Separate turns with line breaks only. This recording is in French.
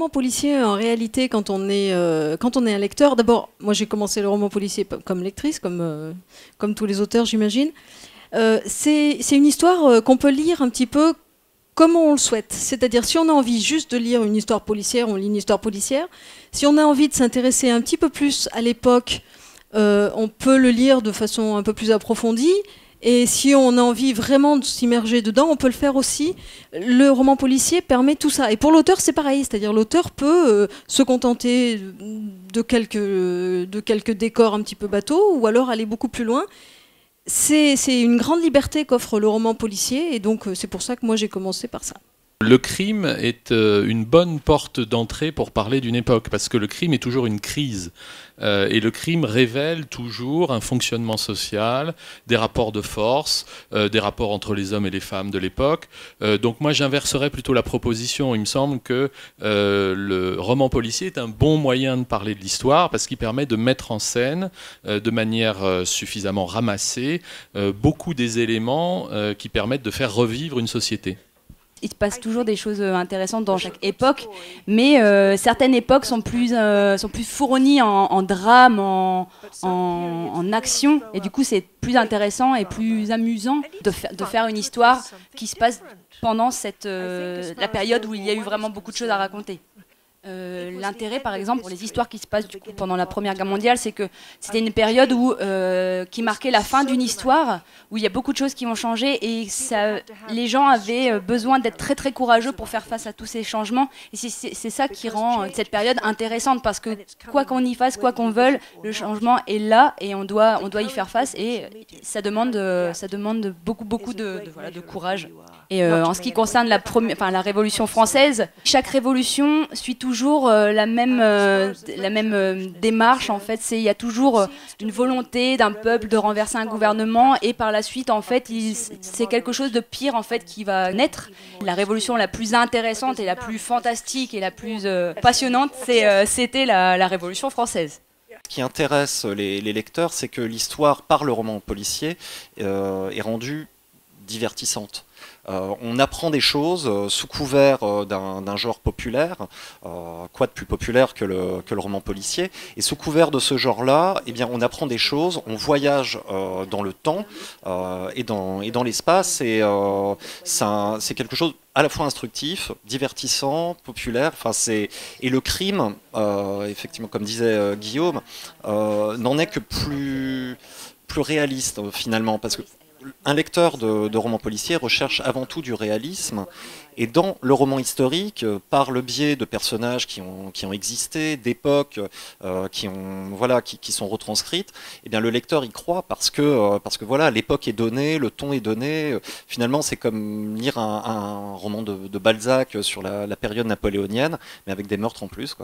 roman policier, en réalité, quand on est, euh, quand on est un lecteur, d'abord, moi j'ai commencé le roman policier comme lectrice, comme, euh, comme tous les auteurs, j'imagine. Euh, c'est une histoire qu'on peut lire un petit peu comme on le souhaite. C'est-à-dire, si on a envie juste de lire une histoire policière, on lit une histoire policière. Si on a envie de s'intéresser un petit peu plus à l'époque, on peut le lire de façon un peu plus approfondie. Et si on a envie vraiment de s'immerger dedans, on peut le faire aussi. Le roman policier permet tout ça. Et pour l'auteur, c'est pareil. C'est-à-dire l'auteur peut euh, se contenter de quelques, de quelques décors un petit peu bateaux ou alors aller beaucoup plus loin. C'est une grande liberté qu'offre le roman policier et donc euh, c'est pour ça que moi j'ai commencé par ça.
Le crime est euh, une bonne porte d'entrée pour parler d'une époque, parce que le crime est toujours une crise. Euh, et le crime révèle toujours un fonctionnement social, des rapports de force, euh, des rapports entre les hommes et les femmes de l'époque. donc moi j'inverserais plutôt la proposition. Il me semble que le roman policier est un bon moyen de parler de l'histoire, parce qu'il permet de mettre en scène de manière suffisamment ramassée beaucoup des éléments qui permettent de faire revivre une société
il se passe toujours des choses euh, intéressantes dans chaque époque, mais euh, certaines époques sont plus, euh, sont plus fournies en, drame, en, en, action, et du coup c'est plus intéressant et plus amusant de, de, faire une histoire qui se passe pendant cette, la période où il y a eu vraiment beaucoup de choses à raconter. Euh, l'intérêt, par exemple, pour les histoires qui se passent du coup, pendant la Première Guerre mondiale, c'est que c'était une période où, euh, qui marquait la fin d'une histoire, où il y a beaucoup de choses qui vont changer, et ça, les gens avaient euh, besoin d'être très très courageux pour faire face à tous ces changements. Et c'est ça qui rend cette période intéressante, parce que quoi qu'on y fasse, quoi qu'on veuille, le changement est là, et on doit, on doit y faire face, et ça demande, ça demande beaucoup beaucoup de, de, voilà, de courage. Et en ce qui concerne la, enfin, la Révolution française, chaque révolution suit tout toujours euh, la même, euh, la même euh, démarche. En fait, il y a toujours une volonté d'un peuple de renverser un gouvernement et par la suite, en fait, c'est quelque chose de pire en fait qui va naître. La révolution la plus intéressante et la plus fantastique et la plus passionnante, c'était la, la, Révolution française.
Ce qui intéresse les, les lecteurs, c'est que l'histoire par le roman policier est rendue divertissante. Euh, on apprend des choses euh, sous couvert euh, d'un genre populaire, quoi de plus populaire que le, roman policier, et sous couvert de ce genre-là, eh bien, on apprend des choses, on voyage dans le temps et dans, l'espace, et c'est quelque chose à la fois instructif, divertissant, populaire, et le crime, effectivement, comme disait Guillaume, n'en est que plus plus réaliste finalement, parce que un lecteur de, romans policiers recherche avant tout du réalisme, et dans le roman historique, par le biais de personnages qui ont, existé, d'époques euh, qui, sont retranscrites, eh bien, le lecteur y croit parce que, euh, parce voilà, l'époque est donnée, le ton est donné. Finalement, c'est comme lire un, roman de, Balzac sur la, période napoléonienne, mais avec des meurtres en plus.